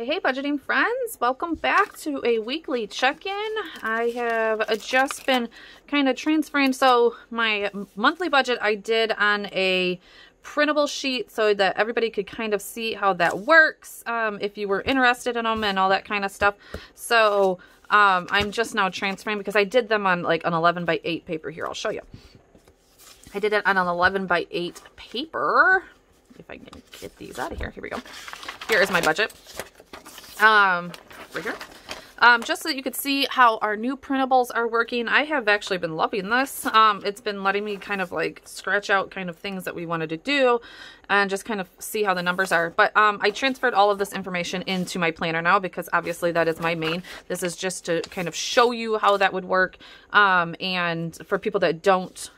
Hey, hey, budgeting friends. Welcome back to a weekly check-in. I have just been kind of transferring. So my monthly budget I did on a printable sheet so that everybody could kind of see how that works um, if you were interested in them and all that kind of stuff. So um, I'm just now transferring because I did them on like an 11 by 8 paper here. I'll show you. I did it on an 11 by 8 paper. If I can get these out of here. Here we go. Here is my budget um, right here. Um, just so that you could see how our new printables are working. I have actually been loving this. Um, it's been letting me kind of like scratch out kind of things that we wanted to do and just kind of see how the numbers are. But um, I transferred all of this information into my planner now because obviously that is my main. This is just to kind of show you how that would work. Um, and for people that don't,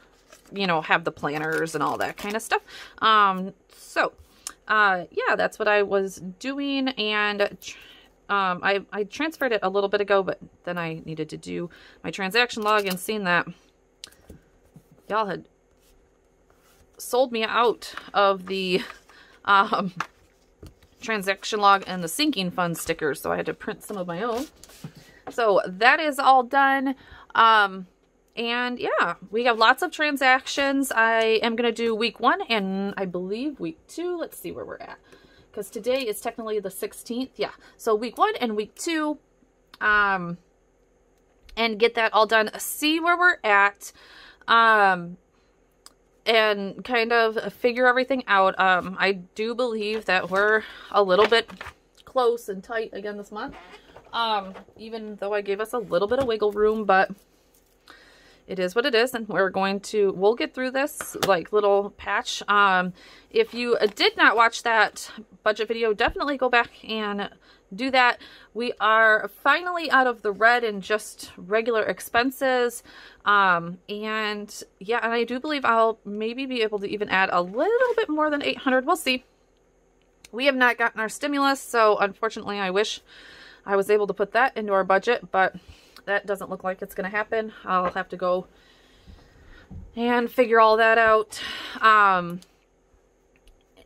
you know, have the planners and all that kind of stuff. Um, so, uh, yeah, that's what I was doing and um, I, I transferred it a little bit ago, but then I needed to do my transaction log and seeing that y'all had sold me out of the um, transaction log and the sinking fund stickers. So I had to print some of my own. So that is all done. Um, and yeah, we have lots of transactions. I am going to do week one and I believe week two. Let's see where we're at because today is technically the 16th. Yeah. So week one and week two, um, and get that all done. See where we're at, um, and kind of figure everything out. Um, I do believe that we're a little bit close and tight again this month. Um, even though I gave us a little bit of wiggle room, but it is what it is and we're going to we'll get through this like little patch. Um if you did not watch that budget video definitely go back and do that. We are finally out of the red and just regular expenses. Um and yeah and i do believe i'll maybe be able to even add a little bit more than 800 we'll see. We have not gotten our stimulus so unfortunately i wish i was able to put that into our budget but that doesn't look like it's going to happen. I'll have to go and figure all that out. Um,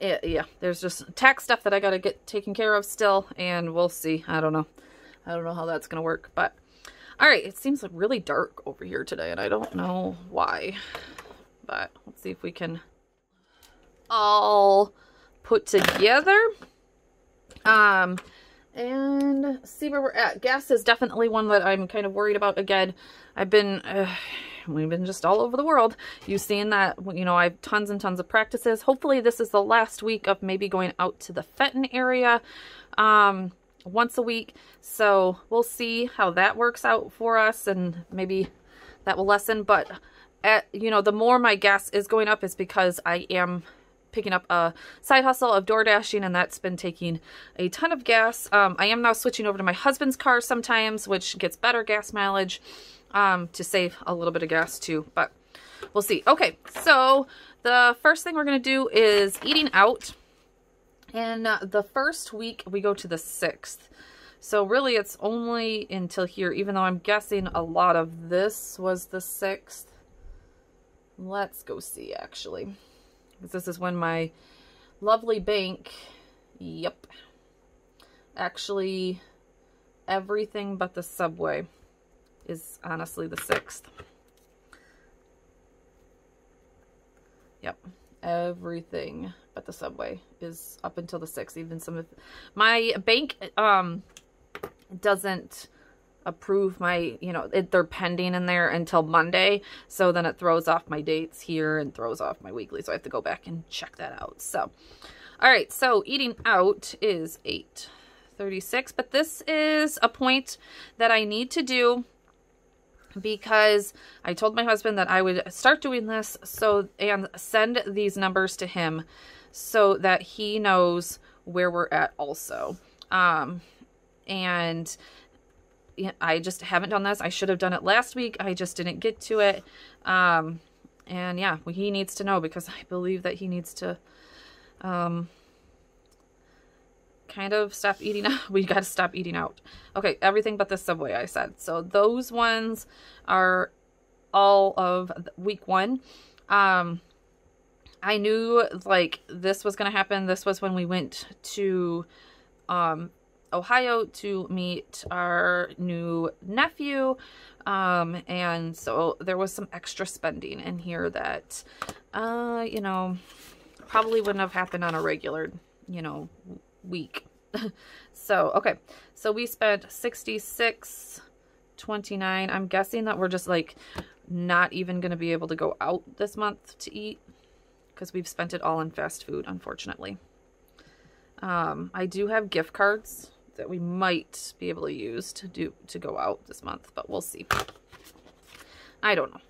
it, yeah, there's just tax stuff that I got to get taken care of still, and we'll see. I don't know. I don't know how that's going to work, but all right, it seems like really dark over here today, and I don't know why, but let's see if we can all put together. Um, and see where we're at. Gas is definitely one that I'm kind of worried about. Again, I've been, uh, we've been just all over the world. You've seen that, you know, I have tons and tons of practices. Hopefully this is the last week of maybe going out to the Fenton area um, once a week. So we'll see how that works out for us and maybe that will lessen. But, at, you know, the more my gas is going up is because I am picking up a side hustle of door dashing and that's been taking a ton of gas. Um, I am now switching over to my husband's car sometimes, which gets better gas mileage um, to save a little bit of gas too, but we'll see. Okay, so the first thing we're going to do is eating out. And uh, the first week we go to the 6th. So really it's only until here, even though I'm guessing a lot of this was the 6th. Let's go see actually. This is when my lovely bank, yep, actually everything but the subway is honestly the 6th. Yep, everything but the subway is up until the 6th. Even some of my bank um doesn't approve my, you know, it, they're pending in there until Monday. So then it throws off my dates here and throws off my weekly. So I have to go back and check that out. So, all right. So eating out is 836, but this is a point that I need to do because I told my husband that I would start doing this so and send these numbers to him so that he knows where we're at also. Um, and I just haven't done this. I should have done it last week. I just didn't get to it. Um, and yeah, well, he needs to know because I believe that he needs to um, kind of stop eating out. We got to stop eating out. Okay, everything but the Subway, I said. So those ones are all of week one. Um, I knew like this was going to happen. This was when we went to um, Ohio to meet our new nephew. Um, and so there was some extra spending in here that, uh, you know, probably wouldn't have happened on a regular, you know, week. so, okay. So we spent 66 29 I'm guessing that we're just like not even going to be able to go out this month to eat because we've spent it all in fast food, unfortunately. Um, I do have gift cards that we might be able to use to do to go out this month, but we'll see. I don't know.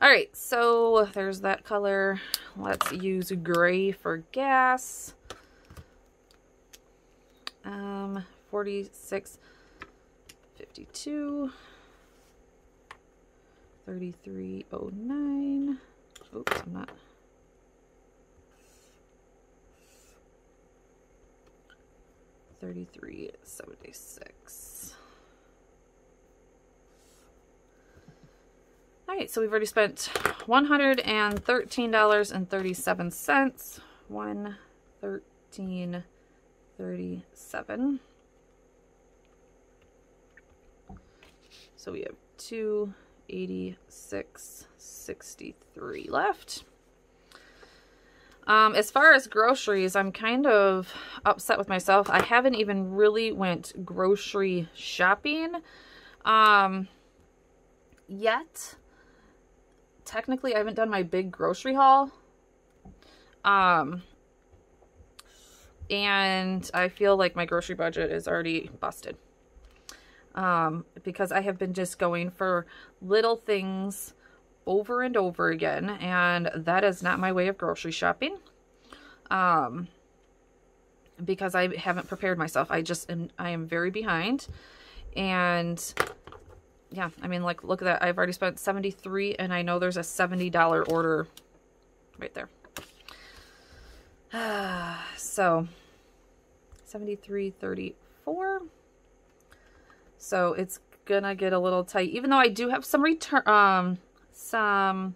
All right, so there's that color. Let's use gray for gas. Um, 46, 52, 3309. Oops, I'm not. Thirty-three seventy-six. All right, so we've already spent one hundred and thirteen dollars and thirty-seven cents. One thirteen thirty-seven. So we have two 86.63 left. Um, as far as groceries, I'm kind of upset with myself. I haven't even really went grocery shopping um, yet. Technically, I haven't done my big grocery haul. Um, and I feel like my grocery budget is already busted um, because I have been just going for little things over and over again, and that is not my way of grocery shopping. Um, because I haven't prepared myself. I just am, I am very behind. And yeah, I mean, like, look at that. I've already spent 73 and I know there's a $70 order right there. so 73.34. So it's gonna get a little tight, even though I do have some return, um, some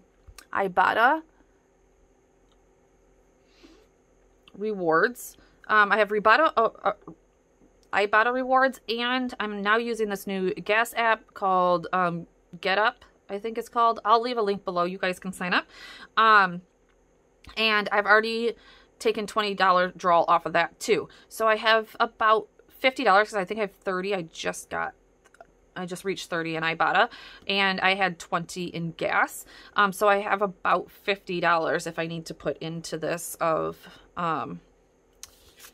Ibotta rewards. Um, I have Ibotta, uh, uh, Ibotta rewards, and I'm now using this new gas app called um, Get Up. I think it's called. I'll leave a link below. You guys can sign up. Um, and I've already taken $20 draw off of that too. So I have about $50 because I think I have 30. I just got I just reached 30 in Ibotta and I had 20 in gas. Um, so I have about $50 if I need to put into this of um,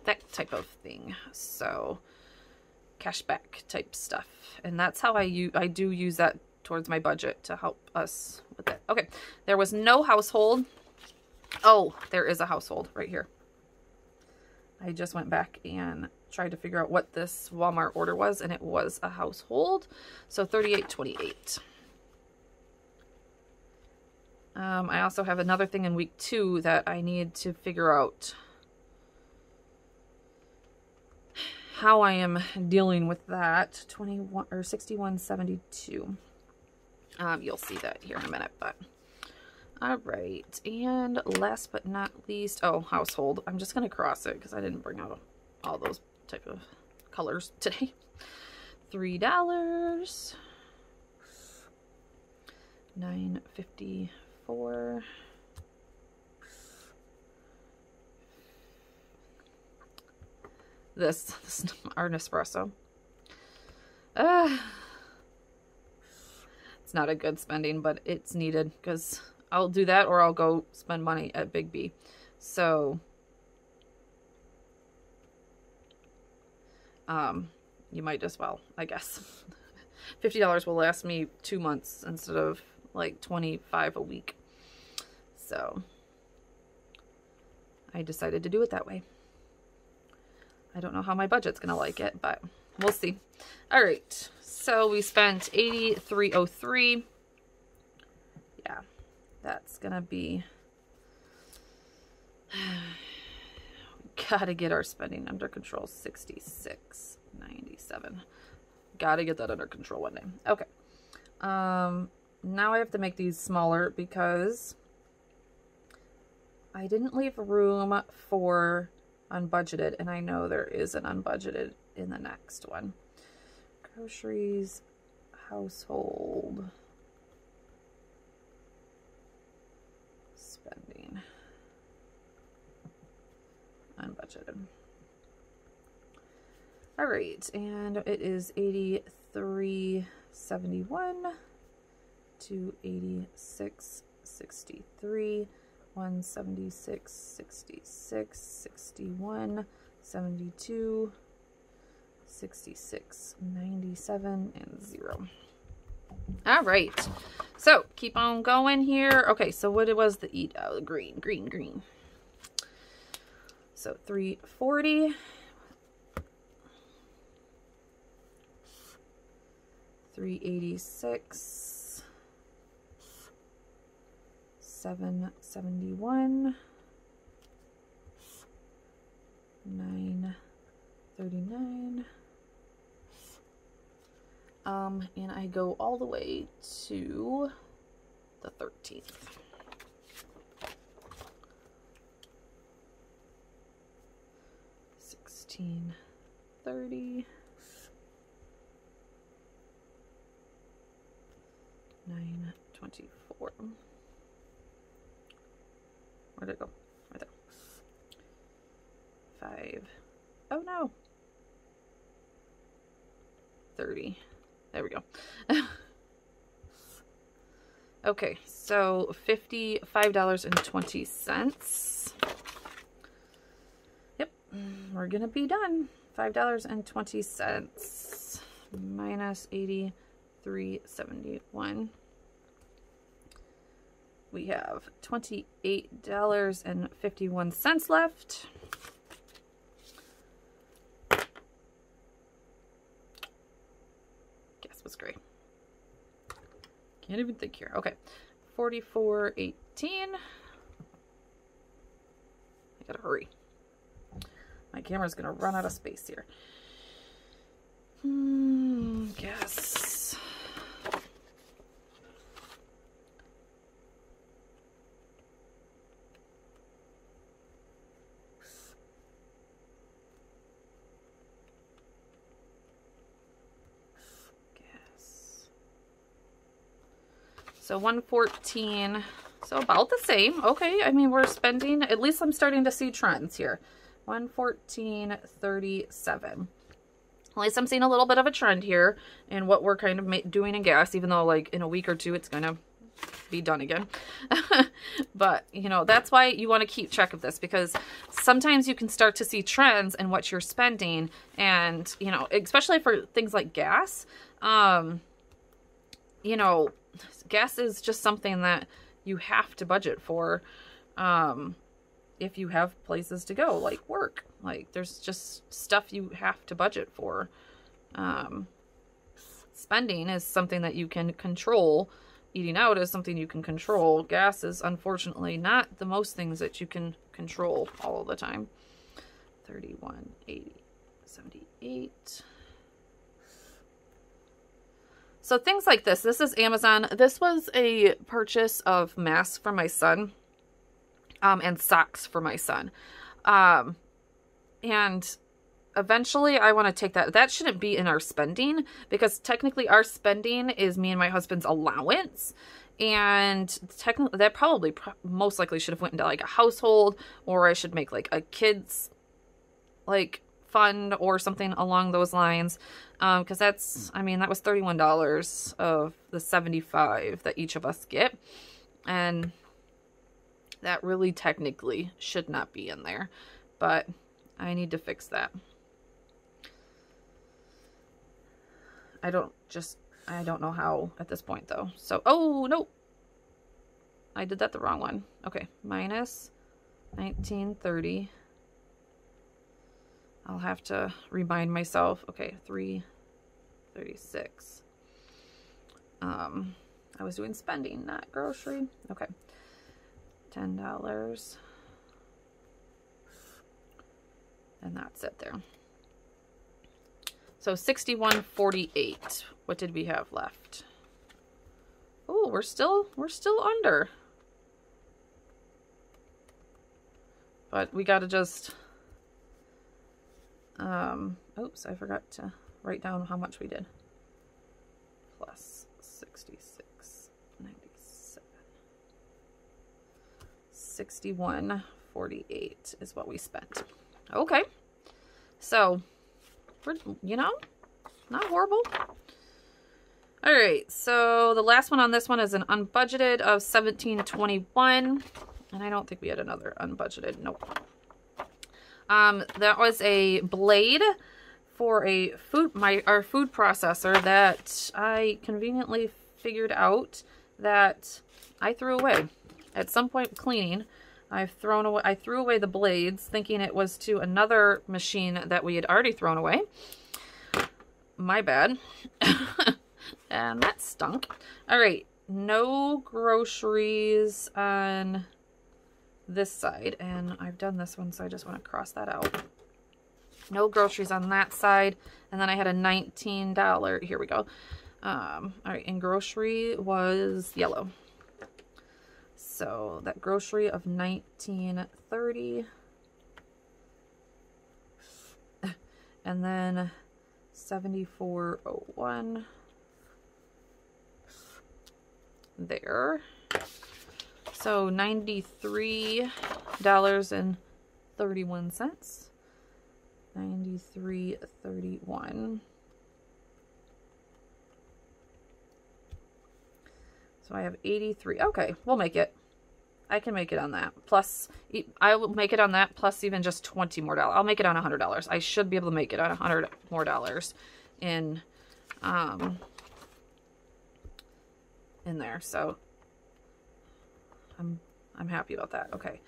that type of thing. So cashback type stuff. And that's how I, I do use that towards my budget to help us with it. Okay, there was no household. Oh, there is a household right here. I just went back and tried to figure out what this Walmart order was, and it was a household. So 38.28. Um, I also have another thing in week two that I need to figure out how I am dealing with that. 21 or 61.72. Um, you'll see that here in a minute, but all right. And last but not least, oh, household. I'm just going to cross it because I didn't bring out all those type of colors today. Three dollars. Nine fifty four. This, this our Nespresso. Uh, it's not a good spending, but it's needed because I'll do that or I'll go spend money at Biggby. So um, you might as well, I guess. $50 will last me two months instead of like 25 a week. So I decided to do it that way. I don't know how my budget's going to like it, but we'll see. All right. So we spent 8303. Yeah. That's going to be gotta get our spending under control. 66, 97. Gotta get that under control one day. Okay. Um, now I have to make these smaller because I didn't leave room for unbudgeted, and I know there is an unbudgeted in the next one. Groceries, household, spending, unbudgeted. All right, and it is 83.71 to 86.63, 176, 66, 61, 72, 66, 97, and 0. All right. So keep on going here. Okay, so what it was the eat oh, green, green, green. So 340. 386. 771. 939. Um, and I go all the way to the 13th. Sixteen thirty. Nine twenty-four. Where'd it go? Right there. Five. Oh no. 30. There we go. okay, so $55.20. We're going to be done. $5.20 minus 83.71. We have $28.51 left. Guess was great. Can't even think here. Okay. 44.18. I gotta hurry. My camera's gonna run out of space here. Hmm, guess. So 114, so about the same. Okay, I mean, we're spending, at least I'm starting to see trends here. 114.37. At least I'm seeing a little bit of a trend here in what we're kind of doing in gas, even though like in a week or two, it's going to be done again. but, you know, that's why you want to keep track of this because sometimes you can start to see trends in what you're spending and, you know, especially for things like gas, um, you know, gas is just something that you have to budget for um, if you have places to go, like work. Like, there's just stuff you have to budget for. Um, spending is something that you can control. Eating out is something you can control. Gas is unfortunately not the most things that you can control all the time. 31, 80, 78. So things like this. This is Amazon. This was a purchase of masks for my son um, and socks for my son. Um, and eventually I want to take that. That shouldn't be in our spending because technically our spending is me and my husband's allowance. And technically that probably most likely should have went into like a household or I should make like a kid's like fund or something along those lines. Um, cause that's, I mean, that was $31 of the 75 that each of us get. And that really technically should not be in there, but I need to fix that. I don't just, I don't know how at this point though. So, oh, no. I did that the wrong one. Okay. Minus 1930 I'll have to remind myself. Okay, 336. Um, I was doing spending, not grocery. Okay. $10. And that's it there. So 61.48. What did we have left? Oh, we're still we're still under. But we got to just Um, oops, I forgot to write down how much we did. Plus 66, 97. 61, 48 is what we spent. Okay. So, we're, you know, not horrible. All right, so the last one on this one is an unbudgeted of 1721. And I don't think we had another unbudgeted. Nope. Um, that was a blade for a food, my, our food processor that I conveniently figured out that I threw away. At some point cleaning, I've thrown away, I threw away the blades thinking it was to another machine that we had already thrown away. My bad. and that stunk. All right, no groceries on this side. And I've done this one, so I just want to cross that out. No groceries on that side. And then I had a $19, here we go. Um, all right, and grocery was yellow. So that grocery of 1930. And then 7401 there. So $93.31. 93.31. So I have 83. Okay, we'll make it. I can make it on that. Plus, I will make it on that plus even just 20 more dollars. I'll make it on $100. I should be able to make it on 100 more dollars in, um, in there. So I'm I'm happy about that. Okay.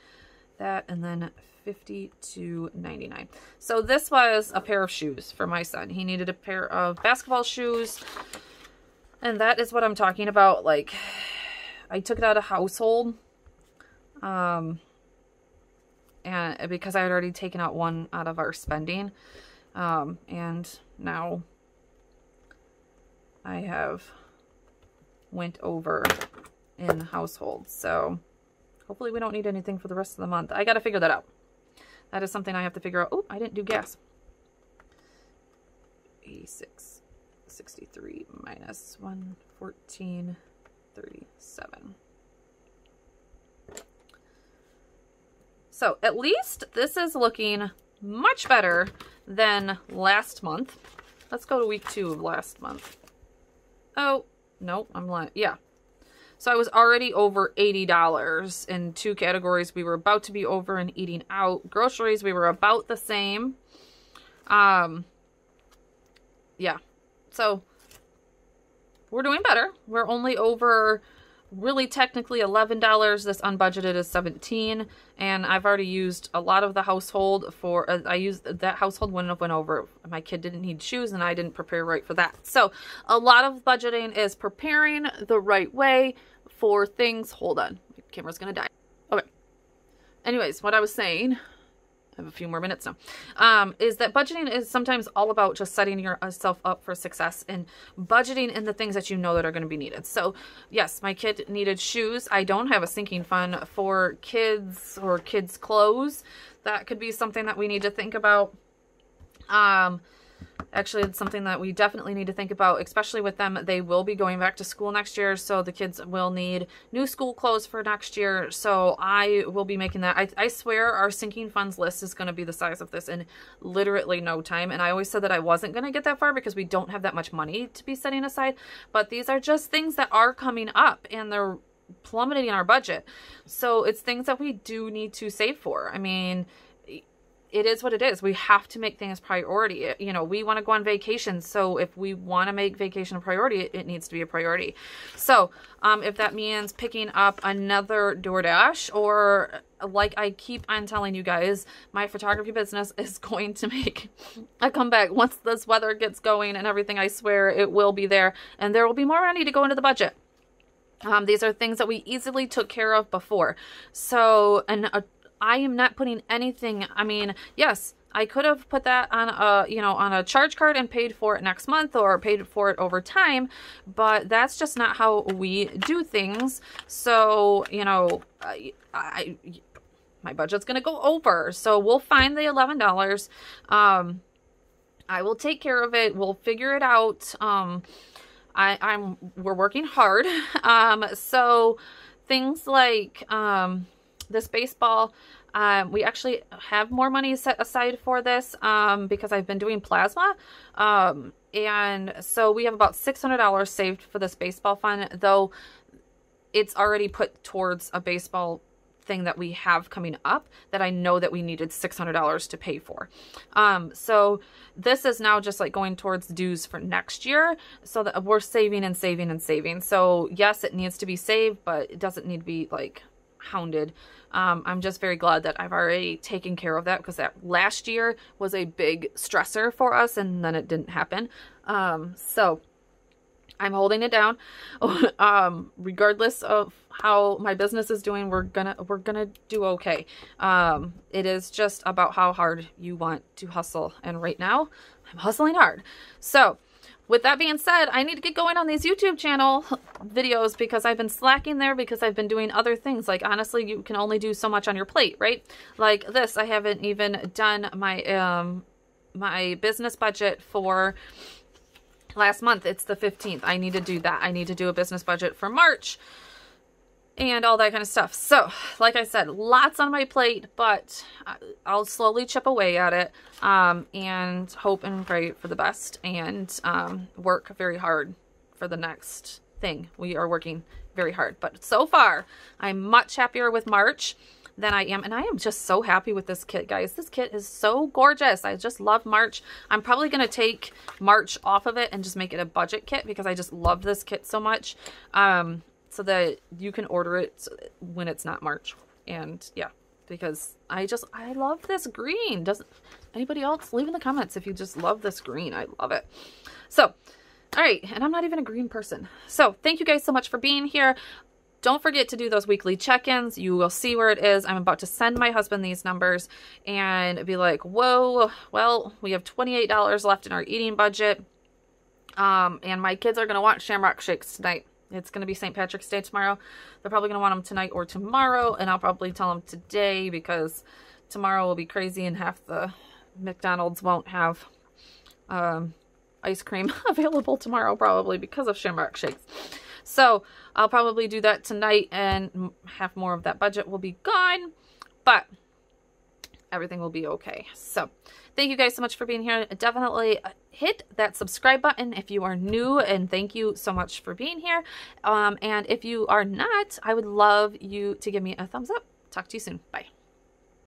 That and then 52.99. So this was a pair of shoes for my son. He needed a pair of basketball shoes. And that is what I'm talking about. Like I took it out of household. Um and because I had already taken out one out of our spending. Um and now I have went over in household. So hopefully we don't need anything for the rest of the month. I got to figure that out. That is something I have to figure out. Oh, I didn't do gas. 86, 63 minus 114, 37. So at least this is looking much better than last month. Let's go to week two of last month. Oh, no, I'm lying. Yeah, so I was already over $80 in two categories. We were about to be over in eating out. Groceries, we were about the same. Um, yeah. So we're doing better. We're only over really technically $11. This unbudgeted is 17 and I've already used a lot of the household for, uh, I used, that household wouldn't have went over. My kid didn't need shoes and I didn't prepare right for that. So a lot of budgeting is preparing the right way for things. Hold on. My camera's to die. Okay. Anyways, what I was saying, have a few more minutes now, um, is that budgeting is sometimes all about just setting yourself up for success and budgeting in the things that you know that are going to be needed. So yes, my kid needed shoes. I don't have a sinking fund for kids or kids clothes. That could be something that we need to think about. Um, Actually, it's something that we definitely need to think about, especially with them. They will be going back to school next year, so the kids will need new school clothes for next year. So I will be making that. I, I swear our sinking funds list is going to be the size of this in literally no time. And I always said that I wasn't going to get that far because we don't have that much money to be setting aside. But these are just things that are coming up and they're plummeting our budget. So it's things that we do need to save for. I mean, it is what it is. We have to make things priority. You know, we want to go on vacation. So if we want to make vacation a priority, it, needs to be a priority. So um, if that means picking up another DoorDash or like I keep on telling you guys, my photography business is going to make a comeback once this weather gets going and everything. I swear it will be there and there will be more money to go into the budget. Um, these are things that we easily took care of before. So, and a I am not putting anything, I mean, yes, I could have put that on a, you know, on a charge card and paid for it next month or paid for it over time, but that's just not how we do things. So, you know, I, I my budget's going to go over. So we'll find the $11. Um, I will take care of it. We'll figure it out. Um, I, I'm, we're working hard. Um, so things like, um, this baseball, um, we actually have more money set aside for this, um, because I've been doing plasma. Um, and so we have about $600 saved for this baseball fund, though it's already put towards a baseball thing that we have coming up that I know that we needed $600 to pay for. Um, so this is now just like going towards dues for next year so that we're saving and saving and saving. So yes, it needs to be saved, but it doesn't need to be like hounded. Um, I'm just very glad that I've already taken care of that because that last year was a big stressor for us and then it didn't happen. Um, so I'm holding it down. um, regardless of how my business is doing, we're gonna we're gonna do okay. Um, it is just about how hard you want to hustle. And right now, I'm hustling hard. So with that being said, I need to get going on these YouTube channel videos because I've been slacking there because I've been doing other things. Like, honestly, you can only do so much on your plate, right? Like this, I haven't even done my, um, my business budget for last month. It's the 15th. I need to do that. I need to do a business budget for March and all that kind of stuff. So, like I said, lots on my plate, but I'll slowly chip away at it um, and hope and pray for the best and um, work very hard for the next thing. We are working very hard, but so far, I'm much happier with March than I am. And I am just so happy with this kit, guys. This kit is so gorgeous. I just love March. I'm probably going to take March off of it and just make it a budget kit because I just love this kit so much. Um, so that you can order it when it's not March. And yeah, because I just, I love this green. Doesn't anybody else leave in the comments if you just love this green. I love it. So, all right. And I'm not even a green person. So thank you guys so much for being here. Don't forget to do those weekly check-ins. You will see where it is. I'm about to send my husband these numbers and be like, whoa, well, we have $28 left in our eating budget. Um, and my kids are going to want shamrock shakes tonight. It's going to be St. Patrick's Day tomorrow. They're probably going to want them tonight or tomorrow, and I'll probably tell them today because tomorrow will be crazy and half the McDonald's won't have um, ice cream available tomorrow probably because of Shamrock Shakes. So I'll probably do that tonight and half more of that budget will be gone, but everything will be okay. So thank you guys so much for being here. Definitely hit that subscribe button if you are new and thank you so much for being here. Um, and if you are not, I would love you to give me a thumbs up. Talk to you soon. Bye.